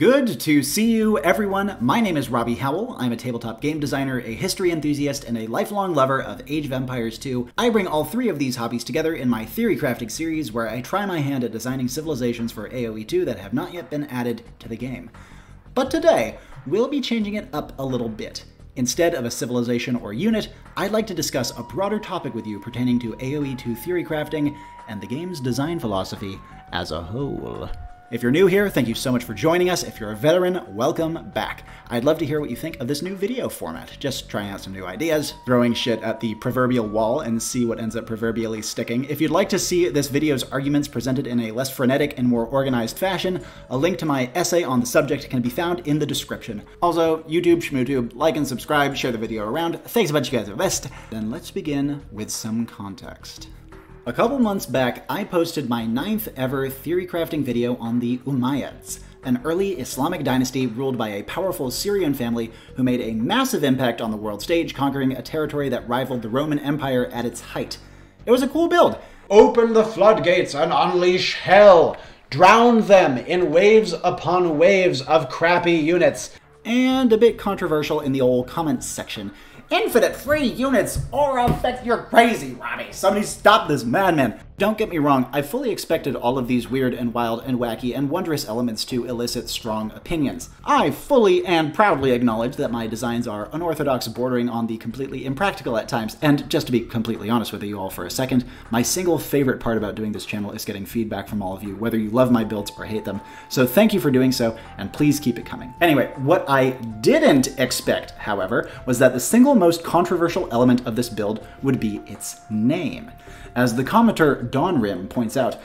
Good to see you, everyone. My name is Robby Howell. I'm a tabletop game designer, a history enthusiast, and a lifelong lover of Age of Empires 2. I bring all three of these hobbies together in my theory crafting series where I try my hand at designing civilizations for AoE 2 that have not yet been added to the game. But today, we'll be changing it up a little bit. Instead of a civilization or unit, I'd like to discuss a broader topic with you pertaining to AoE 2 theory crafting and the game's design philosophy as a whole. If you're new here, thank you so much for joining us. If you're a veteran, welcome back. I'd love to hear what you think of this new video format. Just trying out some new ideas, throwing shit at the proverbial wall and see what ends up proverbially sticking. If you'd like to see this video's arguments presented in a less frenetic and more organized fashion, a link to my essay on the subject can be found in the description. Also, YouTube, Schmootube, like and subscribe, share the video around. Thanks a bunch, you guys are the best. Then let's begin with some context. A couple months back, I posted my ninth ever theory crafting video on the Umayyads, an early Islamic dynasty ruled by a powerful Syrian family who made a massive impact on the world stage, conquering a territory that rivaled the Roman Empire at its height. It was a cool build. Open the floodgates and unleash hell. Drown them in waves upon waves of crappy units. And a bit controversial in the old comments section. Infinite free units or effect. You're crazy, Robby. Somebody stop this madman. Don't get me wrong, I fully expected all of these weird and wild and wacky and wondrous elements to elicit strong opinions. I fully and proudly acknowledge that my designs are unorthodox, bordering on the completely impractical at times. And just to be completely honest with you all for a second, my single favorite part about doing this channel is getting feedback from all of you, whether you love my builds or hate them. So thank you for doing so, and please keep it coming. Anyway, what I didn't expect, however, was that the single most controversial element of this build would be its name. As the commenter Dawnrim points out,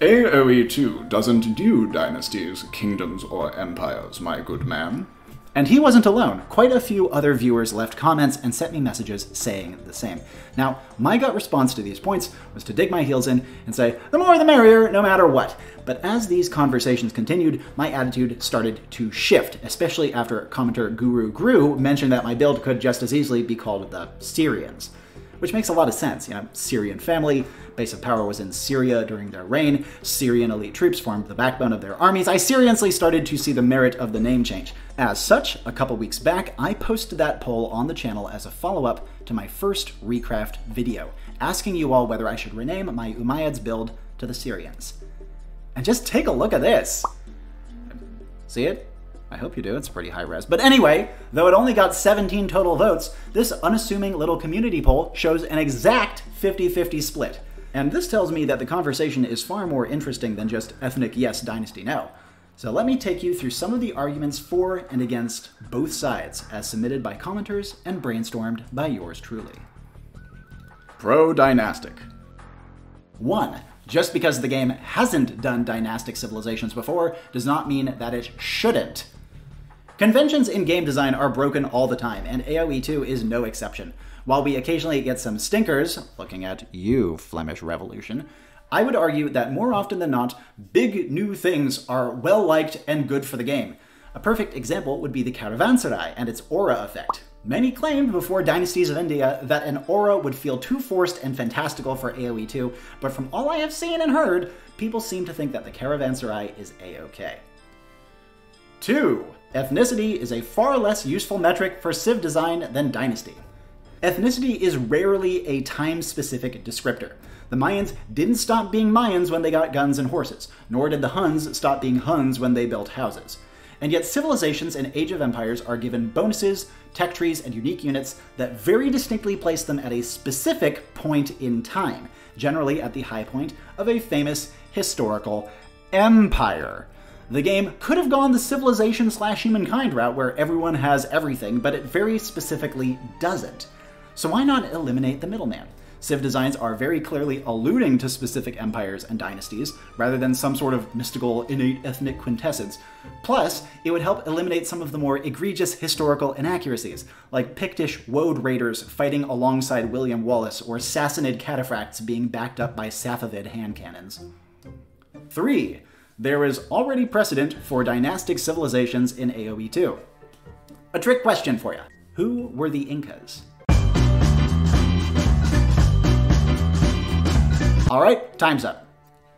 AoE 2 doesn't do dynasties, kingdoms, or empires, my good man. And he wasn't alone. Quite a few other viewers left comments and sent me messages saying the same. Now, my gut response to these points was to dig my heels in and say, the more the merrier, no matter what. But as these conversations continued, my attitude started to shift, especially after commenter Guru Gru mentioned that my build could just as easily be called the Syrians which makes a lot of sense. You know, Syrian family, base of power was in Syria during their reign. Syrian elite troops formed the backbone of their armies. I seriously started to see the merit of the name change. As such, a couple weeks back, I posted that poll on the channel as a follow-up to my first Recraft video, asking you all whether I should rename my Umayyads build to the Syrians. And just take a look at this. See it? I hope you do, it's pretty high res. But anyway, though it only got 17 total votes, this unassuming little community poll shows an exact 50-50 split. And this tells me that the conversation is far more interesting than just ethnic yes, dynasty no. So let me take you through some of the arguments for and against both sides, as submitted by commenters and brainstormed by yours truly. Pro-dynastic. 1. Just because the game hasn't done dynastic civilizations before does not mean that it shouldn't. Conventions in game design are broken all the time, and AoE 2 is no exception. While we occasionally get some stinkers, looking at you, Flemish Revolution, I would argue that more often than not, big new things are well liked and good for the game. A perfect example would be the Caravanserai and its aura effect. Many claimed before Dynasties of India that an aura would feel too forced and fantastical for AoE 2, but from all I have seen and heard, people seem to think that the Caravanserai is a-okay. 2. Ethnicity is a far less useful metric for Civ design than Dynasty. Ethnicity is rarely a time-specific descriptor. The Mayans didn't stop being Mayans when they got guns and horses, nor did the Huns stop being Huns when they built houses. And yet civilizations in Age of Empires are given bonuses, tech trees, and unique units that very distinctly place them at a specific point in time, generally at the high point of a famous historical empire. The game could have gone the civilization slash humankind route where everyone has everything, but it very specifically doesn't. So why not eliminate the middleman? Civ designs are very clearly alluding to specific empires and dynasties, rather than some sort of mystical, innate ethnic quintessence. Plus, it would help eliminate some of the more egregious historical inaccuracies, like Pictish woad raiders fighting alongside William Wallace, or Sassanid cataphracts being backed up by Safavid hand cannons. 3 there is already precedent for dynastic civilizations in AoE 2. A trick question for you. Who were the Incas? Alright, time's up.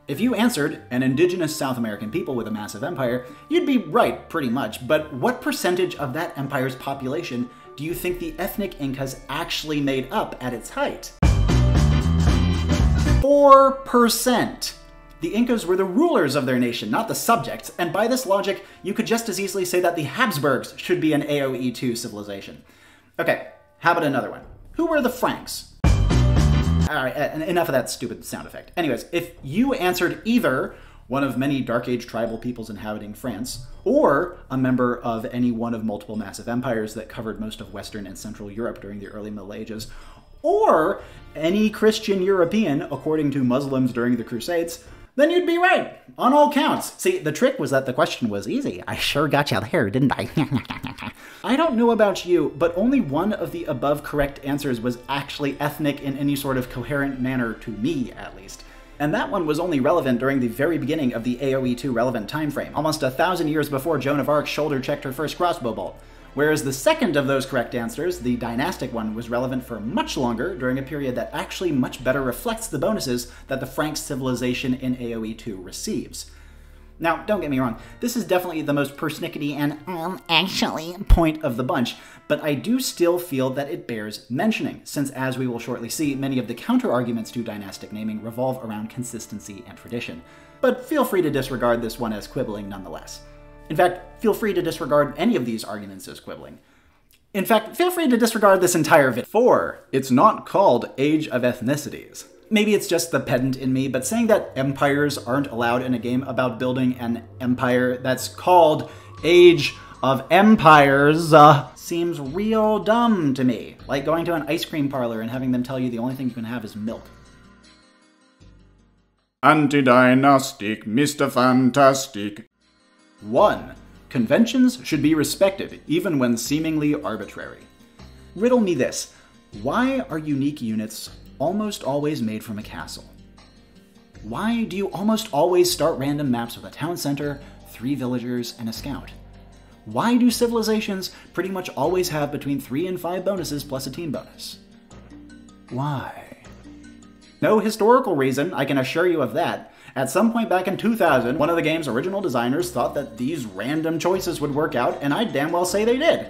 If you answered an indigenous South American people with a massive empire, you'd be right, pretty much, but what percentage of that empire's population do you think the ethnic Incas actually made up at its height? 4%! The Incas were the rulers of their nation, not the subjects, and by this logic, you could just as easily say that the Habsburgs should be an AoE 2 civilization. Okay, how about another one? Who were the Franks? Alright, enough of that stupid sound effect. Anyways, if you answered either one of many Dark Age tribal peoples inhabiting France, or a member of any one of multiple massive empires that covered most of Western and Central Europe during the early Middle Ages, or any Christian European, according to Muslims during the Crusades, then you'd be right on all counts. See, the trick was that the question was easy. I sure got you there, didn't I? I don't know about you, but only one of the above correct answers was actually ethnic in any sort of coherent manner to me, at least. And that one was only relevant during the very beginning of the AoE 2 relevant time frame, almost a thousand years before Joan of Arc shoulder checked her first crossbow bolt. Whereas the second of those correct answers, the dynastic one, was relevant for much longer during a period that actually much better reflects the bonuses that the Frank civilization in AoE 2 receives. Now, don't get me wrong, this is definitely the most persnickety and um, actually point of the bunch, but I do still feel that it bears mentioning, since as we will shortly see, many of the counter arguments to dynastic naming revolve around consistency and tradition. But feel free to disregard this one as quibbling nonetheless. In fact, feel free to disregard any of these arguments as quibbling. In fact, feel free to disregard this entire video. 4. It's not called Age of Ethnicities. Maybe it's just the pedant in me, but saying that empires aren't allowed in a game about building an empire that's called Age of Empires uh, seems real dumb to me. Like going to an ice cream parlor and having them tell you the only thing you can have is milk. Anti-dynastic, Mr. Fantastic. 1. Conventions should be respected, even when seemingly arbitrary. Riddle me this why are unique units almost always made from a castle? Why do you almost always start random maps with a town center, three villagers, and a scout? Why do civilizations pretty much always have between three and five bonuses plus a team bonus? Why? No historical reason, I can assure you of that. At some point back in 2000, one of the game's original designers thought that these random choices would work out, and I'd damn well say they did.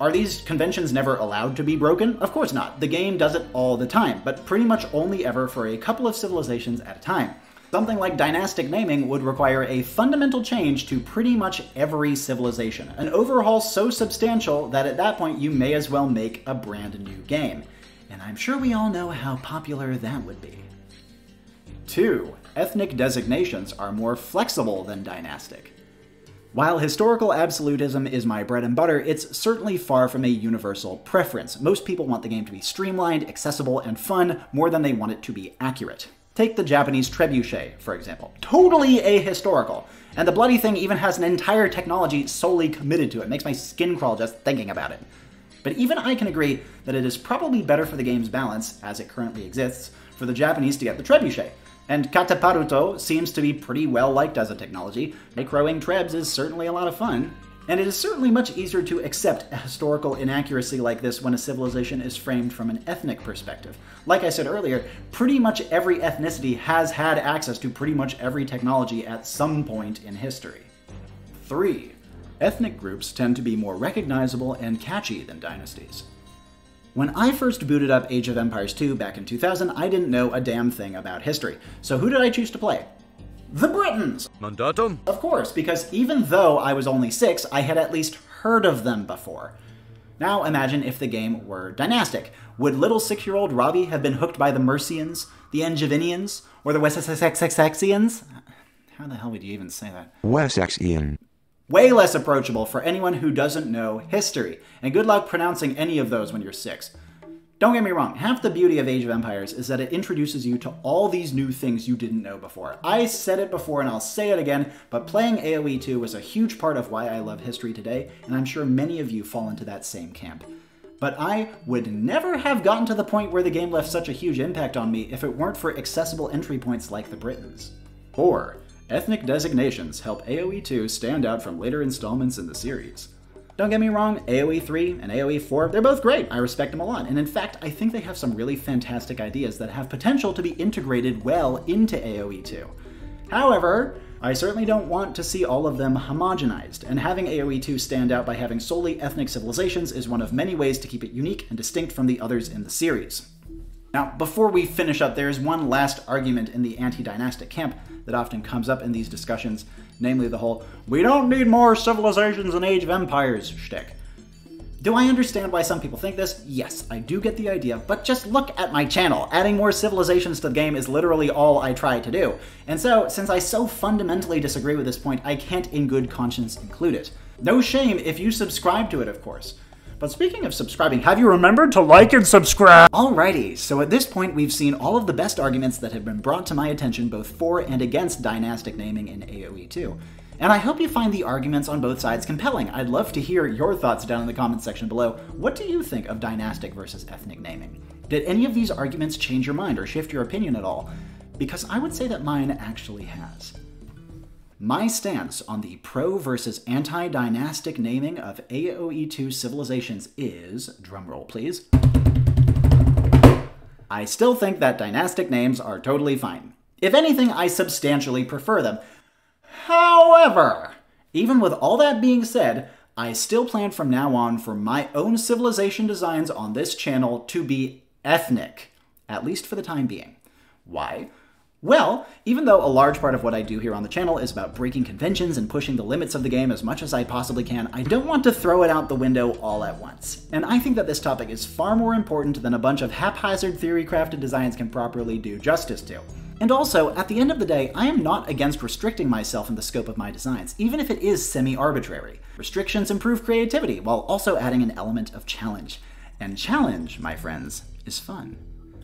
Are these conventions never allowed to be broken? Of course not. The game does it all the time, but pretty much only ever for a couple of civilizations at a time. Something like dynastic naming would require a fundamental change to pretty much every civilization, an overhaul so substantial that at that point you may as well make a brand new game. And I'm sure we all know how popular that would be. 2 ethnic designations are more flexible than dynastic. While historical absolutism is my bread and butter, it's certainly far from a universal preference. Most people want the game to be streamlined, accessible, and fun more than they want it to be accurate. Take the Japanese trebuchet, for example. Totally ahistorical. And the bloody thing even has an entire technology solely committed to it. it. Makes my skin crawl just thinking about it. But even I can agree that it is probably better for the game's balance, as it currently exists, for the Japanese to get the trebuchet. And Kataparuto seems to be pretty well liked as a technology. Microing trebs is certainly a lot of fun. And it is certainly much easier to accept a historical inaccuracy like this when a civilization is framed from an ethnic perspective. Like I said earlier, pretty much every ethnicity has had access to pretty much every technology at some point in history. 3. Ethnic groups tend to be more recognizable and catchy than dynasties. When I first booted up Age of Empires 2 back in 2000, I didn't know a damn thing about history. So who did I choose to play? The Britons! Mandatum? Of course, because even though I was only six, I had at least heard of them before. Now imagine if the game were dynastic. Would little six year old Robby have been hooked by the Mercians, the Angevinians, or the Wessexexians? How the hell would you even say that? Wessexian way less approachable for anyone who doesn't know history. And good luck pronouncing any of those when you're six. Don't get me wrong, half the beauty of Age of Empires is that it introduces you to all these new things you didn't know before. I said it before and I'll say it again, but playing AoE 2 was a huge part of why I love history today, and I'm sure many of you fall into that same camp. But I would never have gotten to the point where the game left such a huge impact on me if it weren't for accessible entry points like the Britons. Or Ethnic designations help AoE 2 stand out from later installments in the series. Don't get me wrong, AoE 3 and AoE 4, they're both great. I respect them a lot. And in fact, I think they have some really fantastic ideas that have potential to be integrated well into AoE 2. However, I certainly don't want to see all of them homogenized, and having AoE 2 stand out by having solely ethnic civilizations is one of many ways to keep it unique and distinct from the others in the series. Now, before we finish up, there is one last argument in the anti dynastic camp that often comes up in these discussions, namely the whole, we don't need more civilizations and Age of Empires shtick. Do I understand why some people think this? Yes, I do get the idea, but just look at my channel. Adding more civilizations to the game is literally all I try to do. And so, since I so fundamentally disagree with this point, I can't in good conscience include it. No shame if you subscribe to it, of course. But speaking of subscribing, have you remembered to like and subscribe? Alrighty, so at this point we've seen all of the best arguments that have been brought to my attention both for and against dynastic naming in AoE 2. And I hope you find the arguments on both sides compelling. I'd love to hear your thoughts down in the comments section below. What do you think of dynastic versus ethnic naming? Did any of these arguments change your mind or shift your opinion at all? Because I would say that mine actually has. My stance on the pro versus anti dynastic naming of AoE2 civilizations is drumroll please. I still think that dynastic names are totally fine. If anything, I substantially prefer them. However, even with all that being said, I still plan from now on for my own civilization designs on this channel to be ethnic, at least for the time being. Why? Well, even though a large part of what I do here on the channel is about breaking conventions and pushing the limits of the game as much as I possibly can, I don't want to throw it out the window all at once. And I think that this topic is far more important than a bunch of haphazard theory-crafted designs can properly do justice to. And also, at the end of the day, I am not against restricting myself in the scope of my designs, even if it is semi-arbitrary. Restrictions improve creativity, while also adding an element of challenge. And challenge, my friends, is fun.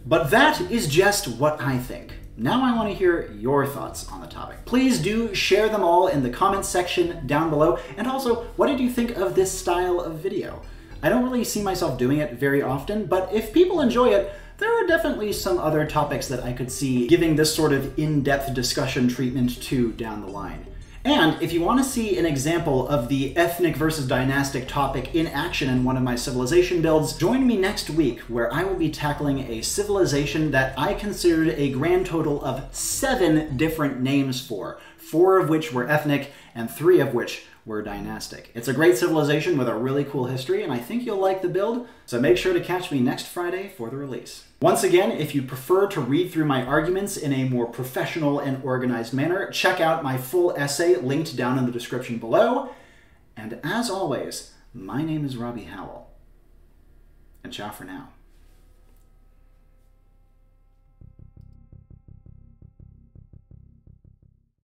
But that is just what I think. Now I want to hear your thoughts on the topic. Please do share them all in the comments section down below. And also, what did you think of this style of video? I don't really see myself doing it very often, but if people enjoy it, there are definitely some other topics that I could see giving this sort of in-depth discussion treatment to down the line. And if you want to see an example of the ethnic versus dynastic topic in action in one of my civilization builds, join me next week where I will be tackling a civilization that I considered a grand total of seven different names for, four of which were ethnic and three of which were dynastic. It's a great civilization with a really cool history, and I think you'll like the build, so make sure to catch me next Friday for the release. Once again, if you prefer to read through my arguments in a more professional and organized manner, check out my full essay linked down in the description below. And as always, my name is Robby Howell. And ciao for now.